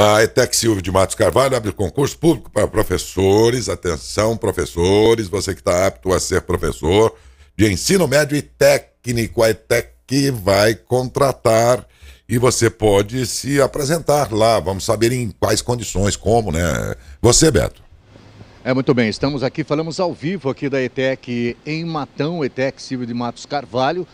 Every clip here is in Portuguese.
A ETEC Silvio de Matos Carvalho abre concurso público para professores. Atenção, professores, você que está apto a ser professor de ensino médio e técnico. A ETEC vai contratar e você pode se apresentar lá. Vamos saber em quais condições, como, né? Você, Beto. É, muito bem, estamos aqui, falamos ao vivo aqui da ETEC em Matão, ETEC Silvio de Matos Carvalho.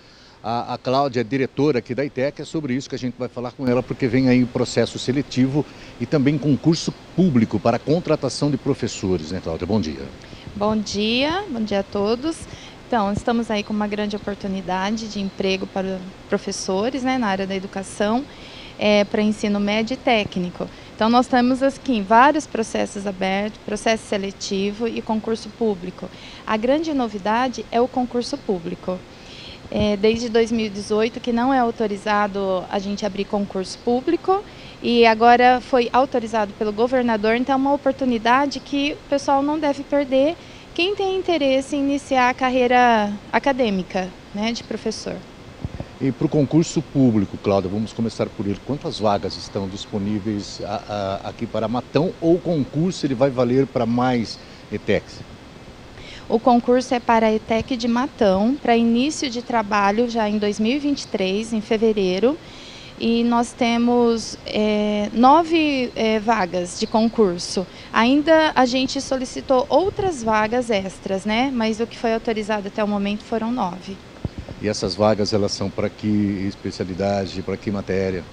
A, a Cláudia é diretora aqui da ITEC, é sobre isso que a gente vai falar com ela, porque vem aí o processo seletivo e também concurso público para contratação de professores, né, Cláudia? Bom dia. Bom dia, bom dia a todos. Então, estamos aí com uma grande oportunidade de emprego para professores né, na área da educação, é, para ensino médio e técnico. Então, nós temos aqui vários processos abertos, processo seletivo e concurso público. A grande novidade é o concurso público é, desde 2018 que não é autorizado a gente abrir concurso público e agora foi autorizado pelo governador, então é uma oportunidade que o pessoal não deve perder. Quem tem interesse em iniciar a carreira acadêmica né, de professor. E para o concurso público, Cláudia, vamos começar por ele. Quantas vagas estão disponíveis a, a, aqui para Matão ou o concurso ele vai valer para mais ETECs? O concurso é para a ETEC de Matão, para início de trabalho já em 2023, em fevereiro. E nós temos é, nove é, vagas de concurso. Ainda a gente solicitou outras vagas extras, né? Mas o que foi autorizado até o momento foram nove. E essas vagas elas são para que especialidade, para que matéria?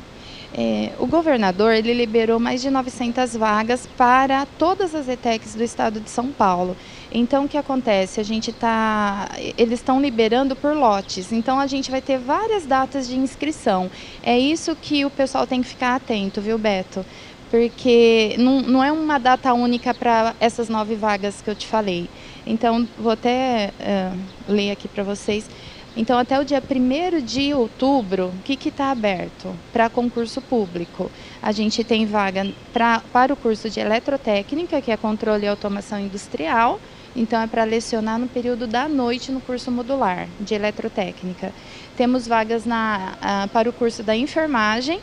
É, o governador ele liberou mais de 900 vagas para todas as ETECs do estado de São Paulo. Então, o que acontece? A gente está, eles estão liberando por lotes. Então, a gente vai ter várias datas de inscrição. É isso que o pessoal tem que ficar atento, viu, Beto? Porque não, não é uma data única para essas nove vagas que eu te falei. Então, vou até uh, ler aqui para vocês. Então, até o dia 1 de outubro, o que está aberto? Para concurso público. A gente tem vaga pra, para o curso de eletrotécnica, que é controle e automação industrial. Então, é para lecionar no período da noite no curso modular de eletrotécnica. Temos vagas na, para o curso da enfermagem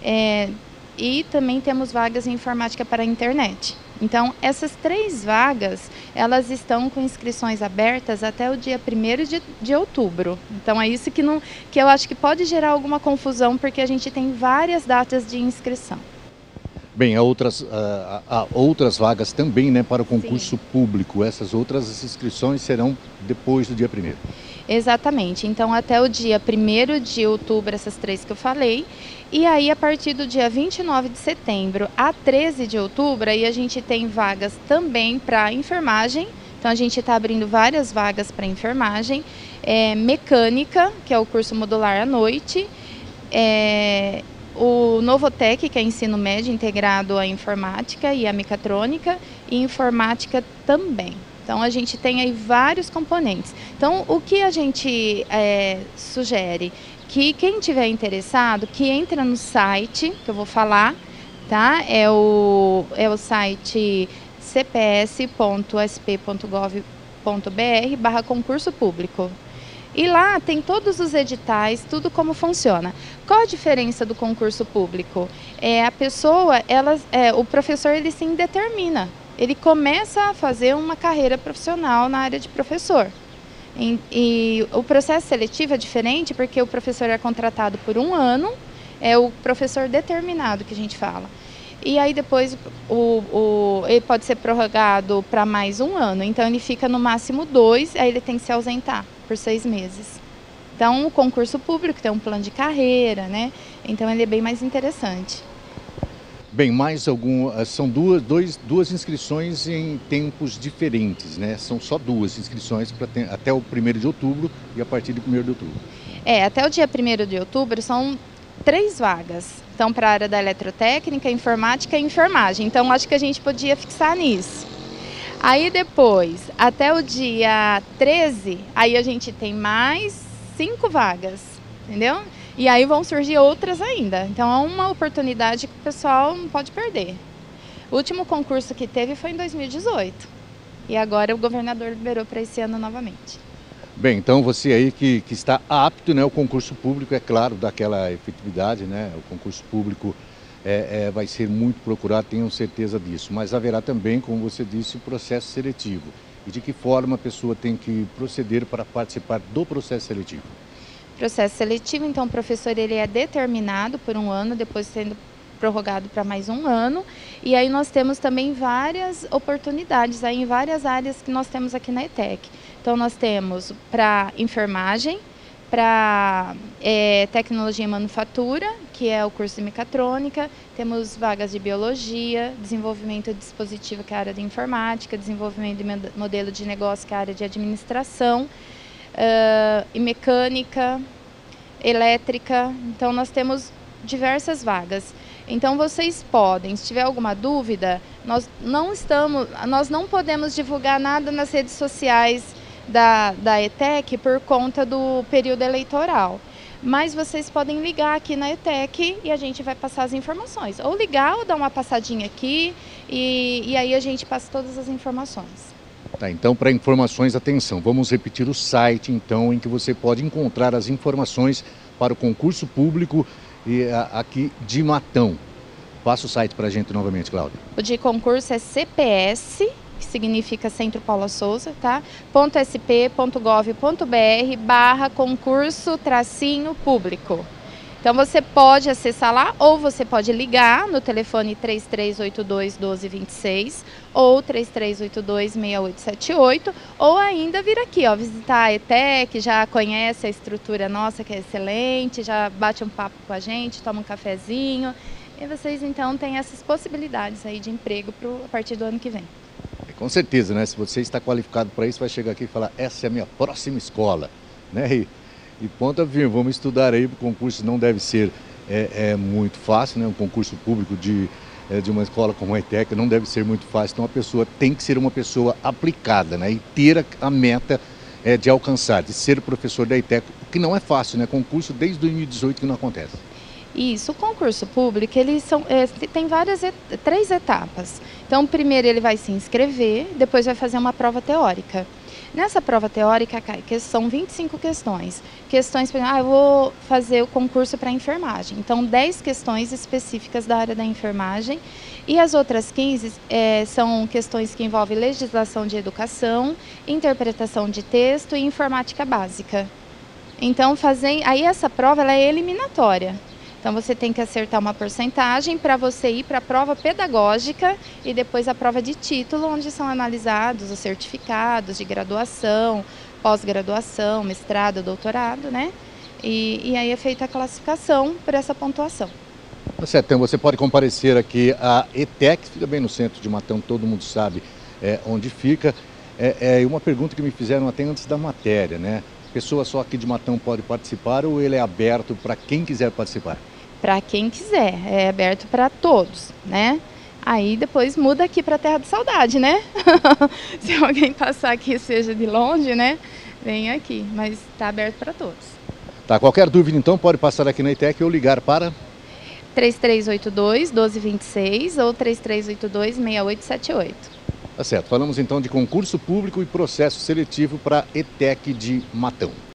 é, e também temos vagas em informática para a internet. Então, essas três vagas, elas estão com inscrições abertas até o dia 1 de, de outubro. Então, é isso que, não, que eu acho que pode gerar alguma confusão, porque a gente tem várias datas de inscrição. Bem, há outras, uh, há outras vagas também né, para o concurso Sim. público. Essas outras inscrições serão depois do dia 1 Exatamente. Então, até o dia 1 de outubro, essas três que eu falei. E aí, a partir do dia 29 de setembro a 13 de outubro, aí a gente tem vagas também para enfermagem. Então, a gente está abrindo várias vagas para enfermagem. É, mecânica, que é o curso modular à noite. É, o Novotec, que é ensino médio integrado à informática e à mecatrônica, e informática também. Então a gente tem aí vários componentes. Então o que a gente é, sugere? Que quem tiver interessado, que entra no site, que eu vou falar, tá? É o, é o site cps.sp.gov.br barra concurso público. E lá tem todos os editais, tudo como funciona. Qual a diferença do concurso público? É a pessoa, ela, é, o professor ele se indetermina ele começa a fazer uma carreira profissional na área de professor. E, e, o processo seletivo é diferente porque o professor é contratado por um ano, é o professor determinado que a gente fala. E aí depois o, o ele pode ser prorrogado para mais um ano, então ele fica no máximo dois, aí ele tem que se ausentar por seis meses. Então o concurso público tem um plano de carreira, né? Então ele é bem mais interessante. Bem, mais algum. Eh, são duas, dois, duas inscrições em tempos diferentes, né? São só duas inscrições para até o 1 de outubro e a partir de 1 de outubro. É, até o dia 1 de outubro são três vagas. Então, para a área da eletrotécnica, informática e enfermagem. Então, acho que a gente podia fixar nisso. Aí depois, até o dia 13, aí a gente tem mais cinco vagas, entendeu? E aí vão surgir outras ainda. Então é uma oportunidade que o pessoal não pode perder. O último concurso que teve foi em 2018. E agora o governador liberou para esse ano novamente. Bem, então você aí que, que está apto, né? O concurso público, é claro, daquela efetividade, né? O concurso público é, é, vai ser muito procurado, tenho certeza disso. Mas haverá também, como você disse, processo seletivo. E de que forma a pessoa tem que proceder para participar do processo seletivo? Processo seletivo, então o professor ele é determinado por um ano, depois sendo prorrogado para mais um ano. E aí nós temos também várias oportunidades aí em várias áreas que nós temos aqui na ETEC. Então nós temos para enfermagem, para é, tecnologia e manufatura, que é o curso de mecatrônica, temos vagas de biologia, desenvolvimento de dispositivo, que é a área de informática, desenvolvimento de modelo de negócio, que é a área de administração, uh, e mecânica, elétrica. Então nós temos diversas vagas. Então vocês podem, se tiver alguma dúvida, nós não estamos, nós não podemos divulgar nada nas redes sociais da, da ETEC por conta do período eleitoral. Mas vocês podem ligar aqui na ETEC e a gente vai passar as informações. Ou ligar ou dar uma passadinha aqui e, e aí a gente passa todas as informações. Tá, então para informações, atenção, vamos repetir o site então em que você pode encontrar as informações para o concurso público e, a, aqui de Matão. Passa o site para a gente novamente, Cláudia. O de concurso é CPS que significa Centro Paula Souza, tá? .sp.gov.br barra concurso tracinho público. Então você pode acessar lá ou você pode ligar no telefone 3382 1226 ou 3382 6878 ou ainda vir aqui, ó, visitar a ETEC, já conhece a estrutura nossa que é excelente, já bate um papo com a gente, toma um cafezinho. E vocês então têm essas possibilidades aí de emprego pro, a partir do ano que vem. Com certeza, né? Se você está qualificado para isso, vai chegar aqui e falar, essa é a minha próxima escola, né? E, e ponta firme, vamos estudar aí, o concurso não deve ser é, é muito fácil, né? Um concurso público de, é, de uma escola como a ETEC não deve ser muito fácil, então a pessoa tem que ser uma pessoa aplicada, né? E ter a, a meta é, de alcançar, de ser professor da ETEC, o que não é fácil, né? Concurso desde 2018 que não acontece. Isso, o concurso público, ele são, é, tem várias, três etapas. Então, primeiro ele vai se inscrever, depois vai fazer uma prova teórica. Nessa prova teórica, que são 25 questões. Questões, por exemplo, ah, eu vou fazer o concurso para enfermagem. Então, 10 questões específicas da área da enfermagem. E as outras 15 é, são questões que envolvem legislação de educação, interpretação de texto e informática básica. Então, aí essa prova ela é eliminatória. Então você tem que acertar uma porcentagem para você ir para a prova pedagógica e depois a prova de título, onde são analisados os certificados de graduação, pós-graduação, mestrado, doutorado, né? E, e, aí é feita a classificação por essa pontuação. Tá certo, então você pode comparecer aqui a ETEC, fica bem no centro de Matão, todo mundo sabe é, onde fica. É, é uma pergunta que me fizeram até antes da matéria, né? Pessoa só aqui de Matão pode participar ou ele é aberto para quem quiser participar? Para quem quiser, é aberto para todos, né? Aí depois muda aqui para Terra de Saudade, né? Se alguém passar aqui, seja de longe, né? Vem aqui, mas está aberto para todos. Tá, qualquer dúvida então pode passar aqui na ITEC ou ligar para 3382 1226 ou 3382 6878. Tá certo. Falamos então de concurso público e processo seletivo para ETEC de Matão.